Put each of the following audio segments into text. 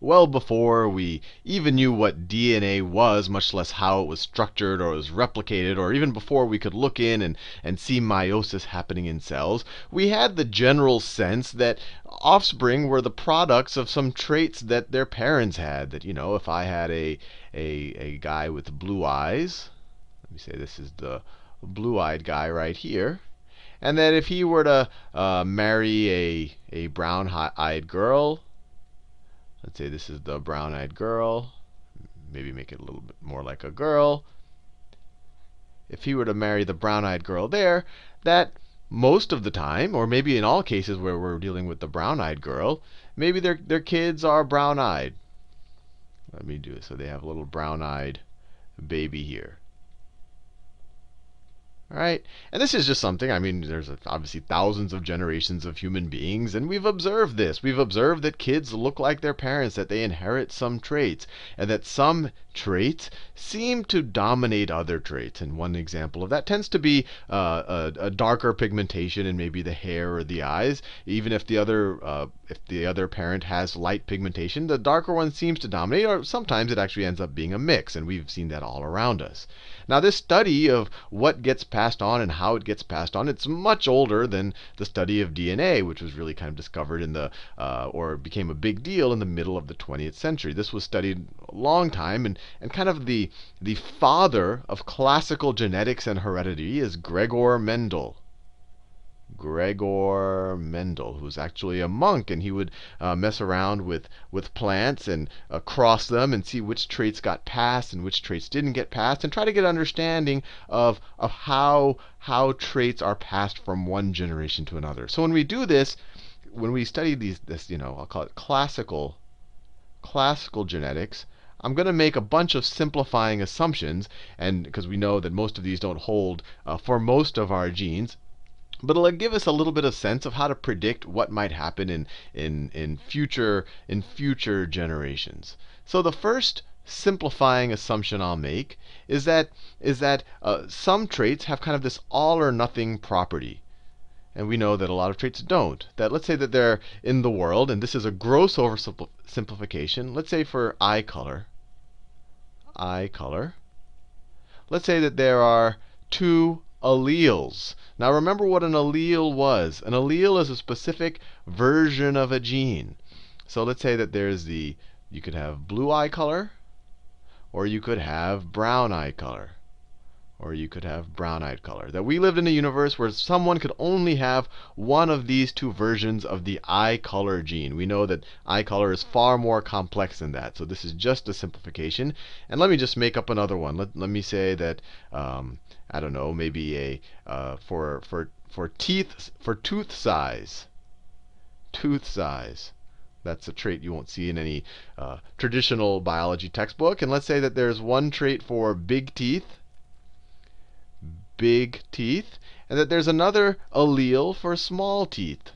well before we even knew what DNA was, much less how it was structured or was replicated, or even before we could look in and, and see meiosis happening in cells, we had the general sense that offspring were the products of some traits that their parents had. That, you know, if I had a, a, a guy with blue eyes, let me say this is the blue eyed guy right here and that if he were to uh, marry a, a brown eyed girl, let's say this is the brown eyed girl, maybe make it a little bit more like a girl. If he were to marry the brown eyed girl there, that most of the time, or maybe in all cases where we're dealing with the brown eyed girl, maybe their, their kids are brown eyed. Let me do it. So they have a little brown eyed baby here. Right? And this is just something, I mean, there's obviously thousands of generations of human beings, and we've observed this. We've observed that kids look like their parents, that they inherit some traits, and that some traits seem to dominate other traits. And one example of that tends to be uh, a, a, darker pigmentation in maybe the hair or the eyes. Even if the other uh, if the other parent has light pigmentation, the darker one seems to dominate, or sometimes it actually ends up being a mix, and we've seen that all around us. Now, this study of what gets passed on and how it gets passed on, it's much older than the study of DNA, which was really kind of discovered in the, uh, or became a big deal in the middle of the 20th century. This was studied a long time, and, and kind of the, the father of classical genetics and heredity is Gregor Mendel. Gregor Mendel, who was actually a monk, and he would uh, mess around with, with plants and uh, cross them and see which traits got passed and which traits didn't get passed, and try to get understanding of, of how, how traits are passed from one generation to another. So when we do this, when we study these, this, you know, I'll call it classical, classical genetics, I'm going to make a bunch of simplifying assumptions, and because we know that most of these don't hold uh, for most of our genes, but it'll give us a little bit of sense of how to predict what might happen in, in, in, future, in future generations. So the first simplifying assumption I'll make is that, is that uh, some traits have kind of this all or nothing property. And we know that a lot of traits don't. That let's say that they're in the world, and this is a gross oversimplification. Let's say for eye color, eye color. Let's say that there are two alleles. Now remember what an allele was. An allele is a specific version of a gene. So let's say that there's the, you could have blue eye color, or you could have brown eye color, or you could have brown eyed color. That we lived in a universe where someone could only have one of these two versions of the eye color gene. We know that eye color is far more complex than that. So this is just a simplification. And let me just make up another one. Let, let me say that um, I don't know, maybe a uh, for for for teeth for tooth size. Tooth size. That's a trait you won't see in any uh, traditional biology textbook. And let's say that there's one trait for big teeth, big teeth, and that there's another allele for small teeth,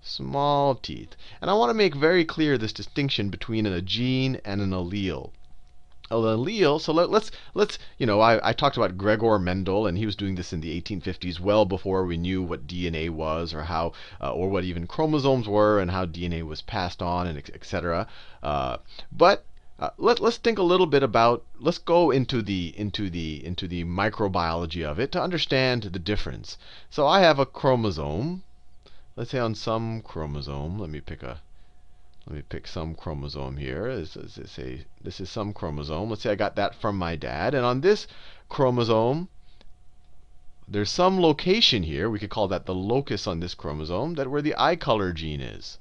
small teeth. And I want to make very clear this distinction between a gene and an allele an allele. So let, us let's, let's you know I, I talked about Gregor Mendel, and he was doing this in the 1850s, well before we knew what DNA was or how uh, or what even chromosomes were and how DNA was passed on and etc. Uh, but uh, let, let's think a little bit about let's go into the into the into the microbiology of it to understand the difference. So I have a chromosome. Let's say on some chromosome, let me pick a let me pick some chromosome here. This is, a, this is some chromosome. Let's say I got that from my dad. And on this chromosome, there's some location here. We could call that the locus on this chromosome, that where the eye color gene is.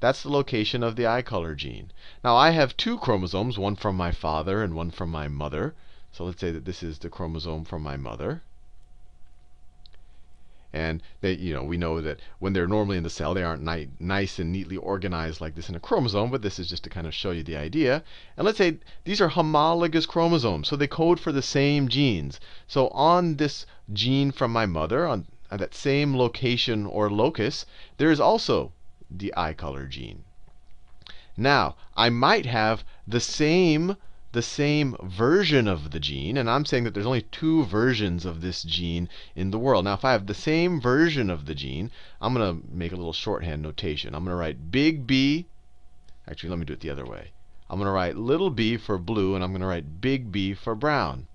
That's the location of the eye color gene. Now I have two chromosomes, one from my father and one from my mother. So let's say that this is the chromosome from my mother. And they, you know, we know that when they're normally in the cell, they aren't ni nice and neatly organized like this in a chromosome, but this is just to kind of show you the idea. And let's say these are homologous chromosomes, so they code for the same genes. So on this gene from my mother, on, on that same location or locus, there is also the eye color gene. Now, I might have the same the same version of the gene, and I'm saying that there's only two versions of this gene in the world. Now, if I have the same version of the gene, I'm going to make a little shorthand notation. I'm going to write big B Actually, let me do it the other way. I'm going to write little b for blue, and I'm going to write big B for brown.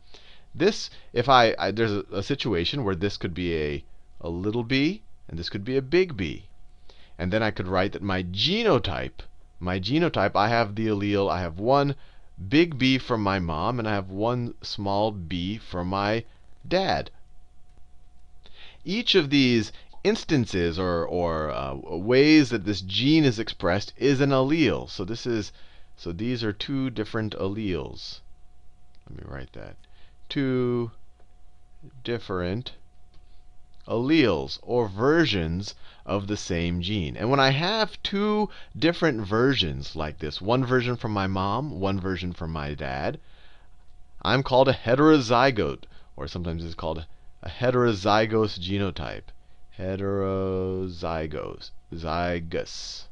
This, if I, I there's a, a, situation where this could be a, a little b, and this could be a big B. And then I could write that my genotype, my genotype, I have the allele, I have one big B from my mom, and I have one small b from my dad. Each of these instances or, or uh, ways that this gene is expressed is an allele. So this is so these are two different alleles. Let me write that. Two different alleles or versions of the same gene. And when I have two different versions like this, one version from my mom, one version from my dad, I'm called a heterozygote, or sometimes it's called a heterozygous genotype heterozygous, zygous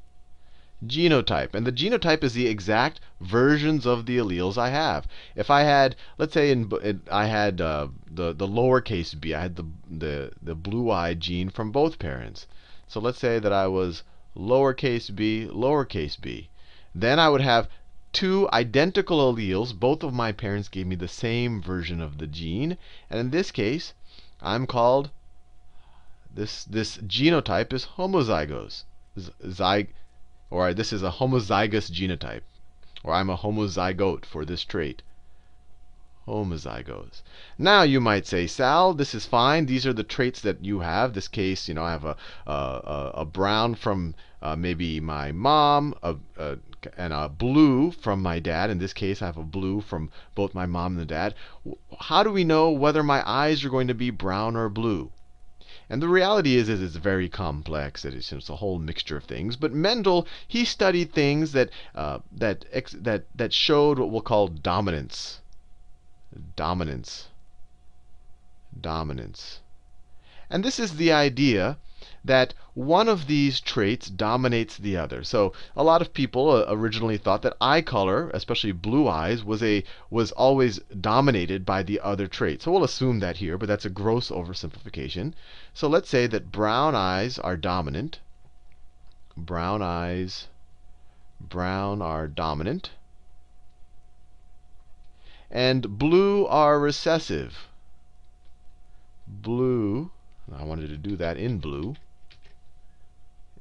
genotype. And the genotype is the exact versions of the alleles I have. If I had, let's say, in, in I had uh, the the lowercase b, I had the the the blue eye gene from both parents. So let's say that I was lowercase b, lowercase b. Then I would have two identical alleles. Both of my parents gave me the same version of the gene. And in this case, I'm called this, this genotype is homozygous. Zy, or this is a homozygous genotype. Or I'm a homozygote for this trait. Homozygous. Now you might say, Sal, this is fine. These are the traits that you have. This case, you know, I have a, a, a brown from uh, maybe my mom, a, a, and a blue from my dad. In this case, I have a blue from both my mom and the dad. How do we know whether my eyes are going to be brown or blue? And the reality is, is it's very complex. It is a whole mixture of things. But Mendel, he studied things that uh, that that that showed what we'll call dominance. Dominance. Dominance. And this is the idea that one of these traits dominates the other. So a lot of people uh, originally thought that eye color, especially blue eyes, was a was always dominated by the other trait. So we'll assume that here, but that's a gross oversimplification. So let's say that brown eyes are dominant. Brown eyes, brown are dominant. And blue are recessive. Blue, I wanted to do that in blue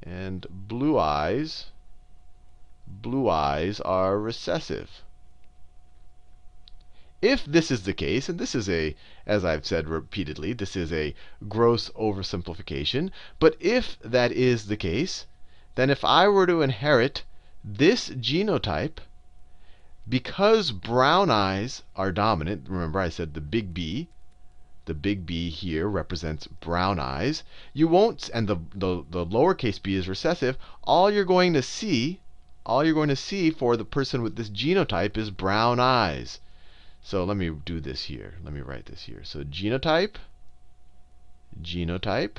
and blue eyes, blue eyes are recessive. If this is the case, and this is a, as I've said repeatedly, this is a gross oversimplification, but if that is the case, then if I were to inherit this genotype, because brown eyes are dominant, remember I said the big B, the big B here represents brown eyes. You won't, and the, the, the lowercase b is recessive. All you're going to see, all you're going to see for the person with this genotype is brown eyes. So let me do this here. Let me write this here. So genotype, genotype.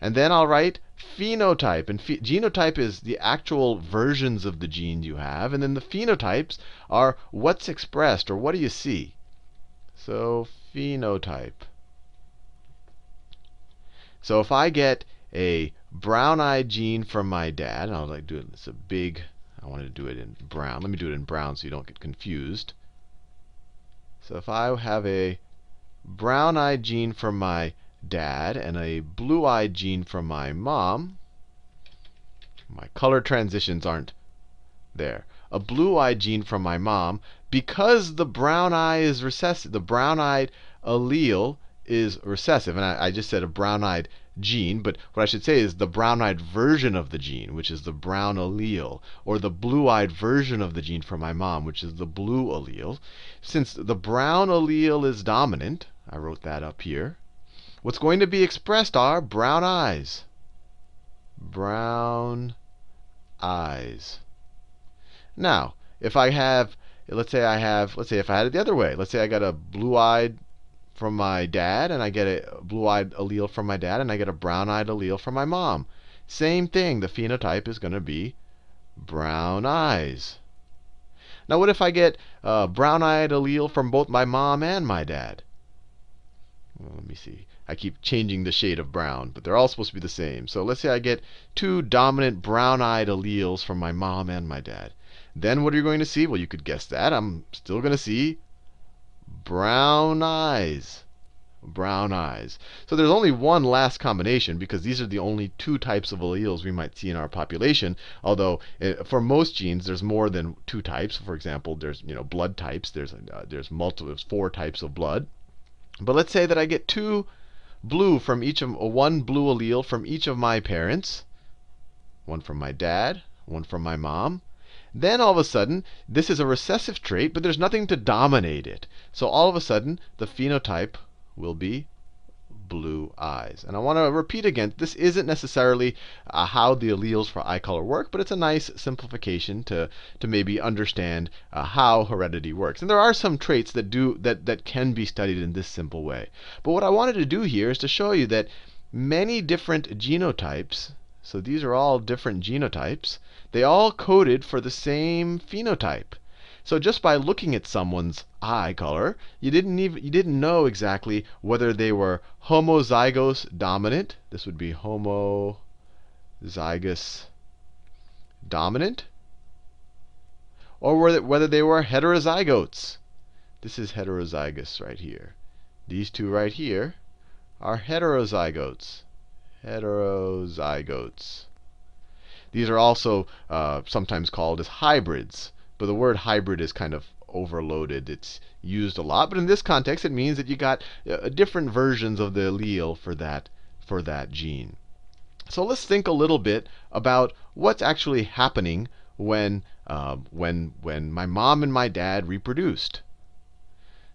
And then I'll write phenotype. And phe genotype is the actual versions of the genes you have. And then the phenotypes are what's expressed, or what do you see. So phenotype. So if I get a brown-eyed gene from my dad, and I'll like do it, it's a big, I wanted to do it in brown. Let me do it in brown so you don't get confused. So if I have a brown-eyed gene from my dad and a blue-eyed gene from my mom, my color transitions aren't there. A blue-eyed gene from my mom, because the brown eye is recessive, the brown-eyed allele is recessive. And I, I just said a brown-eyed gene, but what I should say is the brown-eyed version of the gene, which is the brown allele, or the blue-eyed version of the gene for my mom, which is the blue allele. Since the brown allele is dominant, I wrote that up here, what's going to be expressed are brown eyes. Brown eyes. Now, if I have, let's say I have, let's say if I had it the other way, let's say I got a blue-eyed from my dad, and I get a blue-eyed allele from my dad, and I get a brown-eyed allele from my mom. Same thing. The phenotype is going to be brown eyes. Now, what if I get a brown-eyed allele from both my mom and my dad? Well, let me see. I keep changing the shade of brown, but they're all supposed to be the same. So let's say I get two dominant brown-eyed alleles from my mom and my dad. then what are you going to see? Well, you could guess that. I'm still going to see brown eyes. Brown eyes. So there's only one last combination because these are the only two types of alleles we might see in our population. Although eh, for most genes there's more than two types. For example, there's you know blood types. There's uh, there's multiple there's four types of blood. But let's say that I get two blue from each of one blue allele from each of my parents. One from my dad, one from my mom. Then all of a sudden, this is a recessive trait, but there's nothing to dominate it. So all of a sudden, the phenotype will be blue eyes. And I want to repeat again, this isn't necessarily uh, how the alleles for eye color work, but it's a nice simplification to, to maybe understand uh, how heredity works. And there are some traits that do that, that can be studied in this simple way. But what I wanted to do here is to show you that many different genotypes, so these are all different genotypes, they all coded for the same phenotype. So just by looking at someone's eye color, you didn't even you didn't know exactly whether they were homozygous dominant. This would be homozygous dominant. Or whether they were heterozygotes. This is heterozygous right here. These two right here are heterozygotes. Heterozygotes. These are also uh, sometimes called as hybrids. But the word hybrid is kind of overloaded. It's used a lot, but in this context, it means that you got uh, different versions of the allele for that for that gene. So let's think a little bit about what's actually happening when uh, when when my mom and my dad reproduced.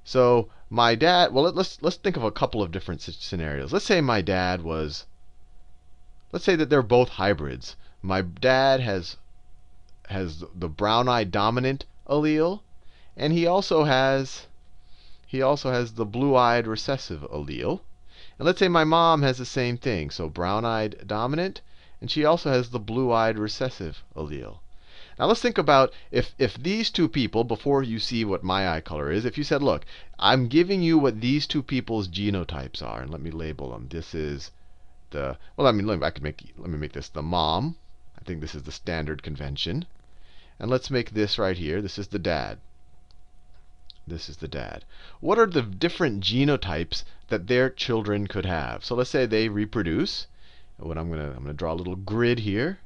So my dad, well, let's let's think of a couple of different scenarios. Let's say my dad was, let's say that they're both hybrids. My dad has has the brown eye dominant allele, and he also has he also has the blue-eyed recessive allele. And let's say my mom has the same thing, so brown-eyed dominant, and she also has the blue-eyed recessive allele. Now let's think about if, if these two people, before you see what my eye color is, if you said, look, I'm giving you what these two people's genotypes are, and let me label them. This is the, uh, well, I mean, let me, I could make, let me make this the mom. I think this is the standard convention. And let's make this right here. This is the dad. This is the dad. What are the different genotypes that their children could have? So let's say they reproduce. What I'm gonna I'm gonna draw a little grid here.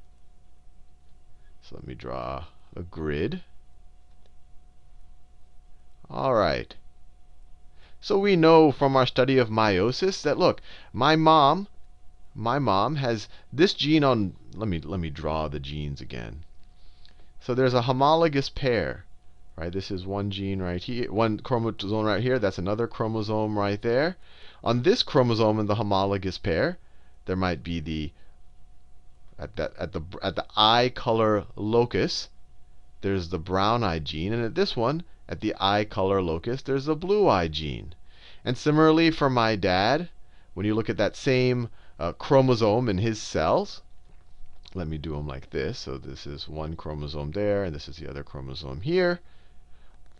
So let me draw a grid. All right. So we know from our study of meiosis that look, my mom, my mom has this gene on. Let me let me draw the genes again. So there's a homologous pair. Right? This is one gene right here, one chromosome right here. That's another chromosome right there. On this chromosome in the homologous pair, there might be the at that at the at the eye color locus, there's the brown eye gene, and at this one, at the eye color locus, there's the blue eye gene. And similarly for my dad, when you look at that same uh, chromosome in his cells, let me do them like this. So this is one chromosome there, and this is the other chromosome here.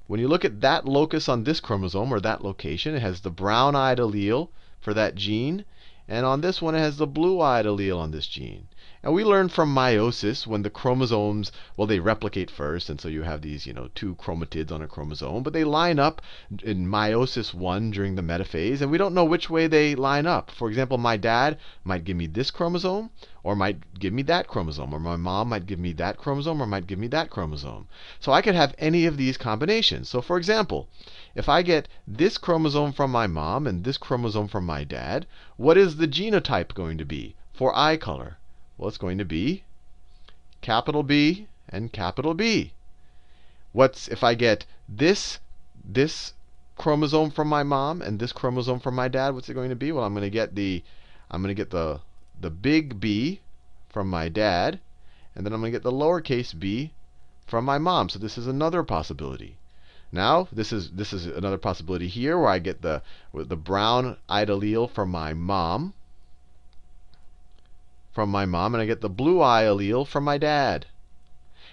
When you look at that locus on this chromosome, or that location, it has the brown-eyed allele for that gene. And on this one, it has the blue-eyed allele on this gene. And we learned from meiosis when the chromosomes, well, they replicate first, and so you have these, you know, two chromatids on a chromosome, but they line up in meiosis one during the metaphase, and we don't know which way they line up. For example, my dad might give me this chromosome, or might give me that chromosome, or my mom might give me that chromosome, or might give me that chromosome. So I could have any of these combinations. So for example, if I get this chromosome from my mom and this chromosome from my dad, what is the genotype going to be for eye color? Well, it's going to be capital B and capital B. What's if I get this this chromosome from my mom and this chromosome from my dad, what's it going to be? Well, I'm going to get the I'm going to get the the big B from my dad, and then I'm going to get the lowercase b from my mom. So this is another possibility. Now, this is this is another possibility here where I get the the brown-eyed allele from my mom from my mom, and I get the blue eye allele from my dad.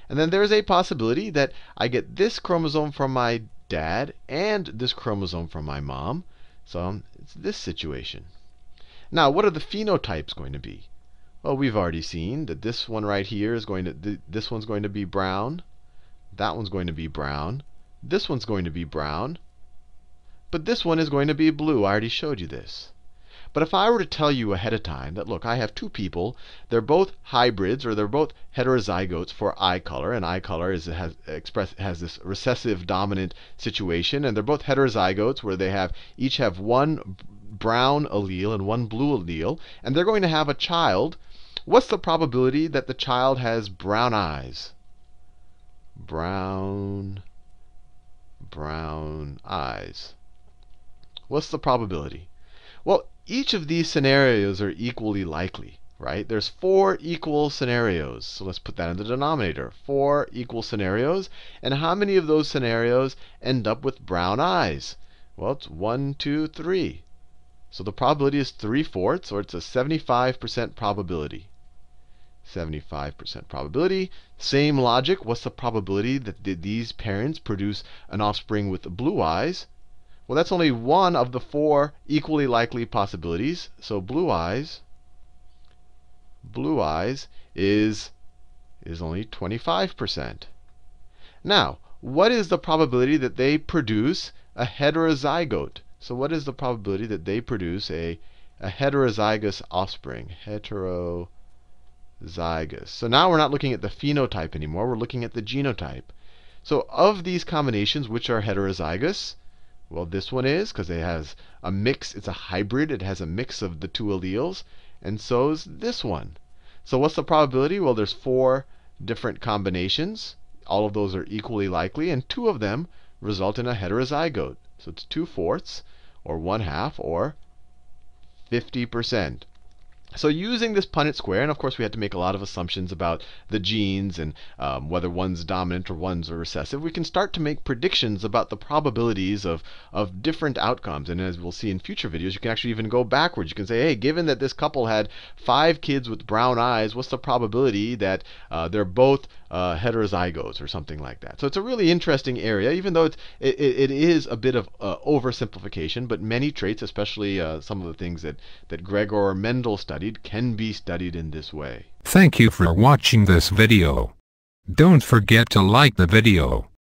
And then there's a possibility that I get this chromosome from my dad and this chromosome from my mom. So it's this situation. Now, what are the phenotypes going to be? Well, we've already seen that this one right here is going to th this one's going to be brown. That one's going to be brown. This one's going to be brown. But this one is going to be blue. I already showed you this. But if I were to tell you ahead of time that, look, I have two people, they're both hybrids or they're both heterozygotes for eye color, and eye color is, has, express, has this recessive dominant situation, and they're both heterozygotes where they have each have one brown allele and one blue allele, and they're going to have a child. What's the probability that the child has brown eyes? Brown, brown eyes. What's the probability? Well, each of these scenarios are equally likely, right? There's four equal scenarios. So let's put that in the denominator. Four equal scenarios. And how many of those scenarios end up with brown eyes? Well, it's one, two, three. So the probability is 3 fourths, or it's a 75% probability. 75% probability. Same logic. What's the probability that these parents produce an offspring with blue eyes? Well, that's only one of the four equally likely possibilities. So blue eyes, blue eyes is, is only 25%. Now, what is the probability that they produce a heterozygote? So what is the probability that they produce a, a heterozygous offspring? Heterozygous. So now we're not looking at the phenotype anymore. We're looking at the genotype. So of these combinations, which are heterozygous? Well, this one is because it has a mix. It's a hybrid. It has a mix of the two alleles. And so is this one. So what's the probability? Well, there's four different combinations. All of those are equally likely, and two of them result in a heterozygote. So it's 2 fourths, or 1 half, or 50%. So using this Punnett square, and of course we had to make a lot of assumptions about the genes and um, whether one's dominant or one's recessive, we can start to make predictions about the probabilities of, of different outcomes. And as we'll see in future videos, you can actually even go backwards. You can say, hey, given that this couple had five kids with brown eyes, what's the probability that uh, they're both uh, heterozygotes or something like that? So it's a really interesting area, even though it's, it, it is a bit of uh, oversimplification, but many traits, especially uh, some of the things that, that Gregor Mendel studied, studied can be studied in this way. Thank you for watching this video. Don't forget to like the video.